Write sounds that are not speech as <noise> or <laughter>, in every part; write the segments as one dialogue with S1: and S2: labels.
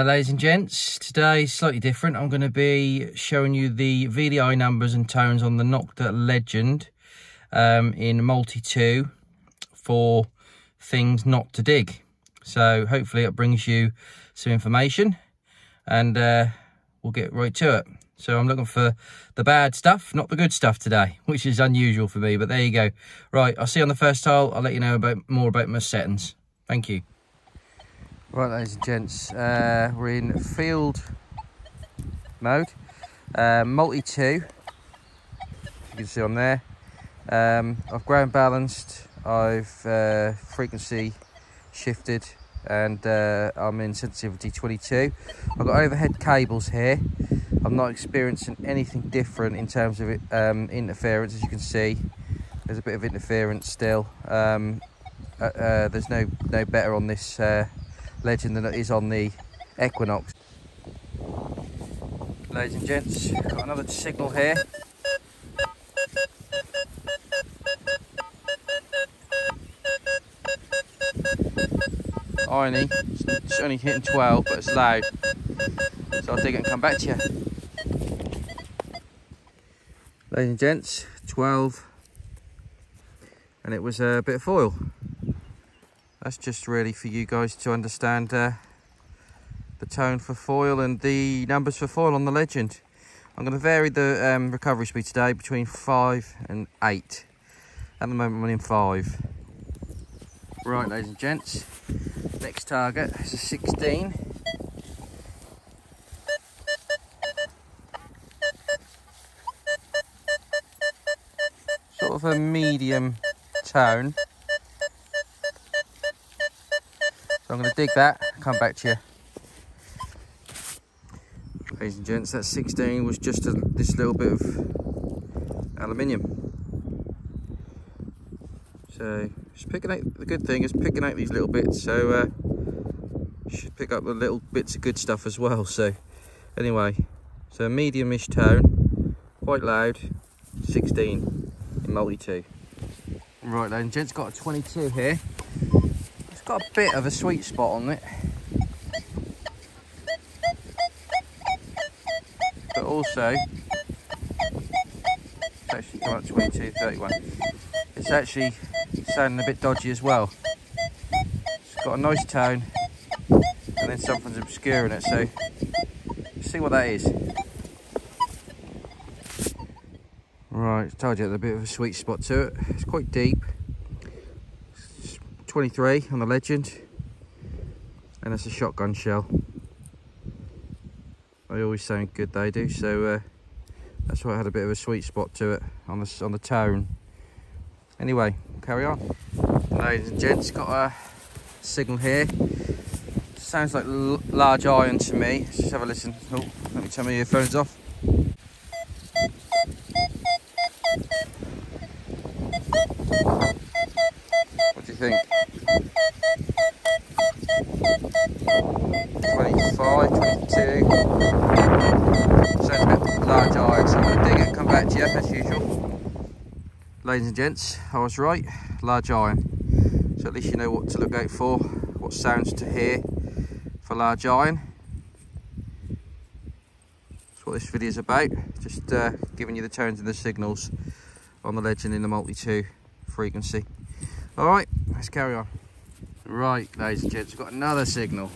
S1: Uh, ladies and gents, today slightly different. I'm going to be showing you the VDI numbers and tones on the Nokta Legend um, in Multi 2 for things not to dig. So hopefully it brings you some information and uh, we'll get right to it. So I'm looking for the bad stuff, not the good stuff today, <laughs> which is unusual for me, but there you go. Right, I'll see you on the first tile. I'll let you know about more about my settings. Thank you. Right, ladies and gents, uh, we're in field mode, uh, multi 2, you can see on there. Um, I've ground balanced, I've uh, frequency shifted, and uh, I'm in sensitivity 22. I've got overhead cables here. I'm not experiencing anything different in terms of it, um, interference, as you can see. There's a bit of interference still. Um, uh, uh, there's no no better on this legend than it is on the Equinox. Ladies and gents, got another signal here. Irony, it's only hitting 12, but it's loud. So I'll dig it and come back to you. Ladies and gents, 12, and it was a bit of foil that's just really for you guys to understand uh, the tone for foil and the numbers for foil on the legend. I'm going to vary the um, recovery speed today between 5 and 8 at the moment I'm in 5 right ladies and gents. Next target is a 16 sort of a medium tone So I'm going to dig that, come back to you. Ladies and gents, that 16 was just a, this little bit of aluminium. So just picking out, the good thing is picking out these little bits, so uh, should pick up the little bits of good stuff as well. So anyway, so medium-ish tone, quite loud, 16 in multi 2. Right, and gents, got a 22 here got a bit of a sweet spot on it. But also, it's actually come up 22, 31. It's actually sounding a bit dodgy as well. It's got a nice tone, and then something's obscuring it, so see what that is. Right, told you there's a bit of a sweet spot to it. It's quite deep. 23 on the Legend and it's a shotgun shell. They always sound good they do so uh, that's why I had a bit of a sweet spot to it on the, on the tone. Anyway, carry on. Ladies and gents, got a signal here. Sounds like large iron to me. Let's just have a listen. Oh, let me turn my earphones off. Ladies and gents, I was right, large iron. So at least you know what to look out for, what sounds to hear for large iron. That's what this video is about, just uh, giving you the tones and the signals on the legend in the multi-2 frequency. All right, let's carry on. Right, ladies and gents, we've got another signal.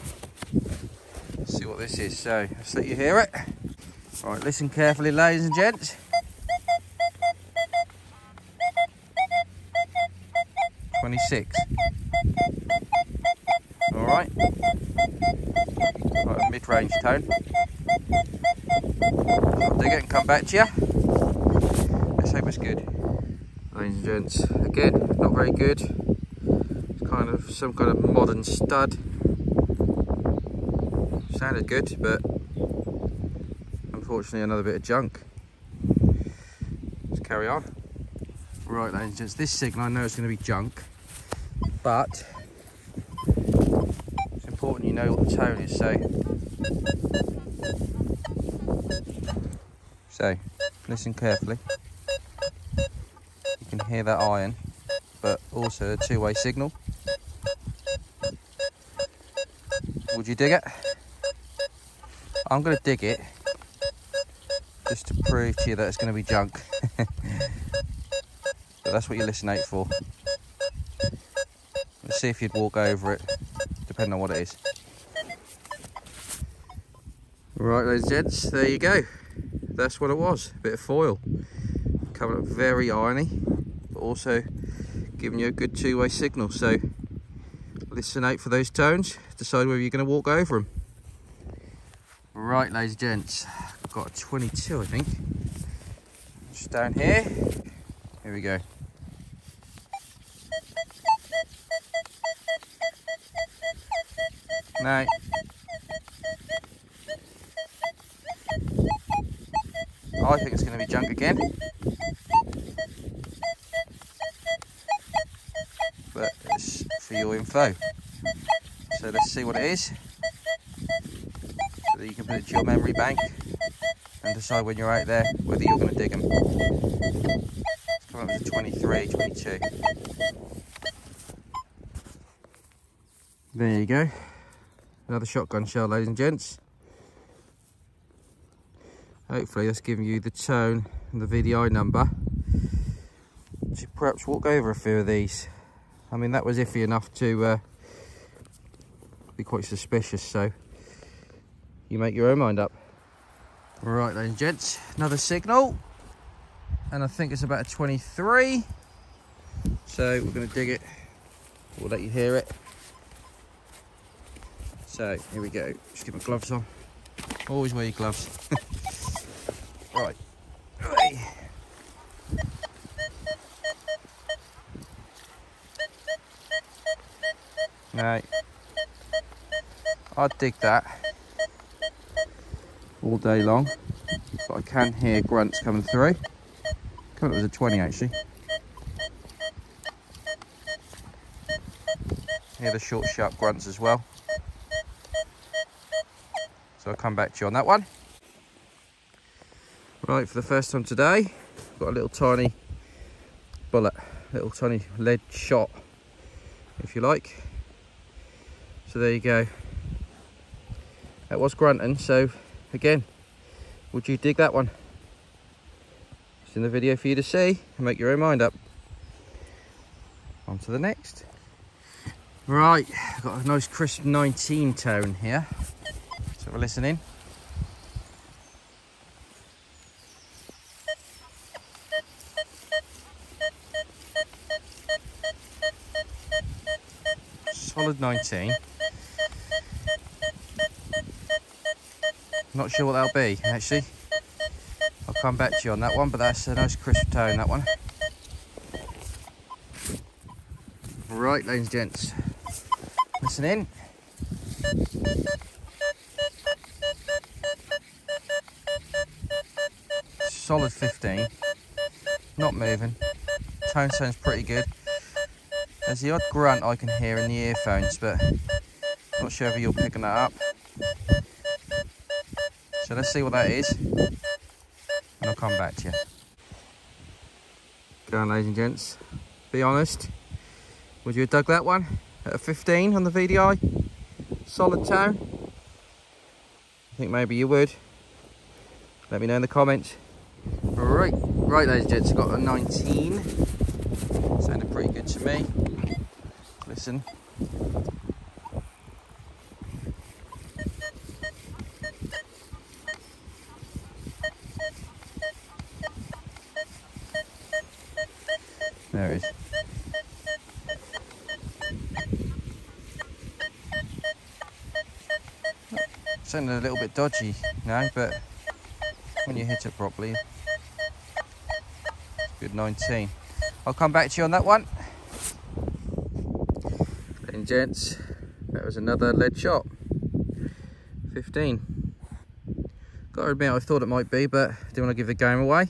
S1: Let's see what this is. So, let's let you hear it. All right, listen carefully, ladies and gents. Twenty-six. All right. Right, mid-range tone. I'll dig it and come back to you. Let's hope it's good. Ladies and gents, again, not very good kind of some kind of modern stud. Sounded good, but unfortunately another bit of junk. Let's carry on. Right, ladies and gents, this signal I know it's going to be junk, but it's important you know what the tone is. So, so listen carefully. You can hear that iron, but also a two-way signal. Would you dig it? I'm going to dig it just to prove to you that it's going to be junk. <laughs> but that's what you listen out for. See if you'd walk over it, depending on what it is. Right, and gents, there you go. That's what it was, a bit of foil. Coming up very irony, but also giving you a good two-way signal. So listen out for those tones, decide whether you're going to walk over them. Right, ladies and gents, got a 22, I think. Just down here. Here we go. No. Oh, I think it's going to be junk again. But it's for your info. So let's see what it is so that you can put it to your memory bank and decide when you're out there whether you're going to dig them. It's come up to 23, 22. There you go. Another shotgun shell, ladies and gents. Hopefully that's giving you the tone and the VDI number. So perhaps walk over a few of these. I mean, that was iffy enough to uh, be quite suspicious, so you make your own mind up. Right, ladies and gents, another signal. And I think it's about a 23. So we're going to dig it. We'll let you hear it. So here we go. Just get my gloves on. Always wear your gloves. <laughs> right. right. I'd dig that all day long, but I can hear grunts coming through. Coming up as a 20 actually. Hear the short, sharp grunts as well. So I'll come back to you on that one. Right, for the first time today, got a little tiny bullet, little tiny lead shot, if you like. So there you go. That was grunting, so again, would you dig that one? It's in the video for you to see and make your own mind up. On to the next. Right, got a nice crisp 19 tone here. So we're listening. Solid 19. Not sure what that'll be, actually. I'll come back to you on that one, but that's a nice crisp tone, that one. Right, ladies and gents. Listen in. Solid 15. Not moving. Tone sounds pretty good. There's the odd grunt I can hear in the earphones, but not sure if you're picking that up. So let's see what that is. And I'll come back to you. Go on, ladies and gents. Be honest. Would you have dug that one at a 15 on the VDI? Solid tone? I think maybe you would. Let me know in the comments. Right, right ladies and gents, I've got a 19. Sounded pretty good to me. Listen. There it is. Sounding a little bit dodgy now, but when you hit it properly, good 19. I'll come back to you on that one. And gents, that was another lead shot. 15. Got to admit, I thought it might be, but didn't want to give the game away.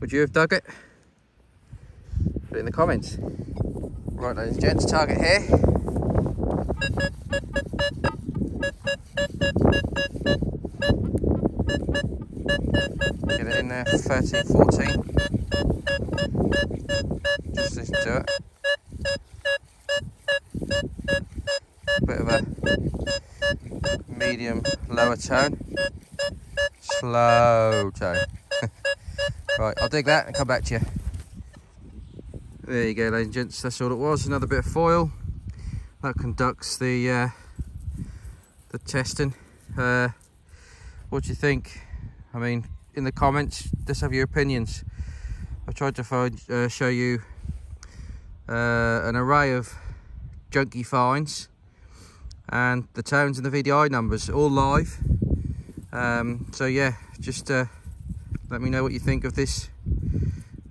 S1: Would you have dug it? Put it in the comments. Right, ladies and gents, target here. Get it in there, 13, 14. To it. Bit of a medium lower tone. slow tone. <laughs> right, I'll dig that and come back to you. There you go, ladies and gents. That's all it was. Another bit of foil that conducts the uh, the testing. Uh, what do you think? I mean, in the comments, just have your opinions. I tried to find, uh, show you uh, an array of junky finds and the tones and the VDI numbers all live. Um, so yeah, just uh, let me know what you think of this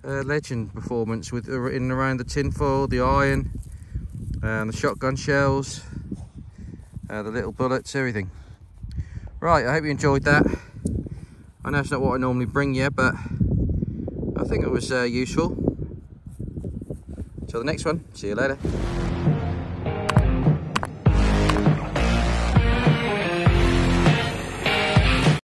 S1: uh, legend performance with uh, in and around the tinfoil, the iron, and the shotgun shells, uh, the little bullets, everything. Right, I hope you enjoyed that. I know it's not what I normally bring you, but I think it was uh, useful. Till the next one, see you later.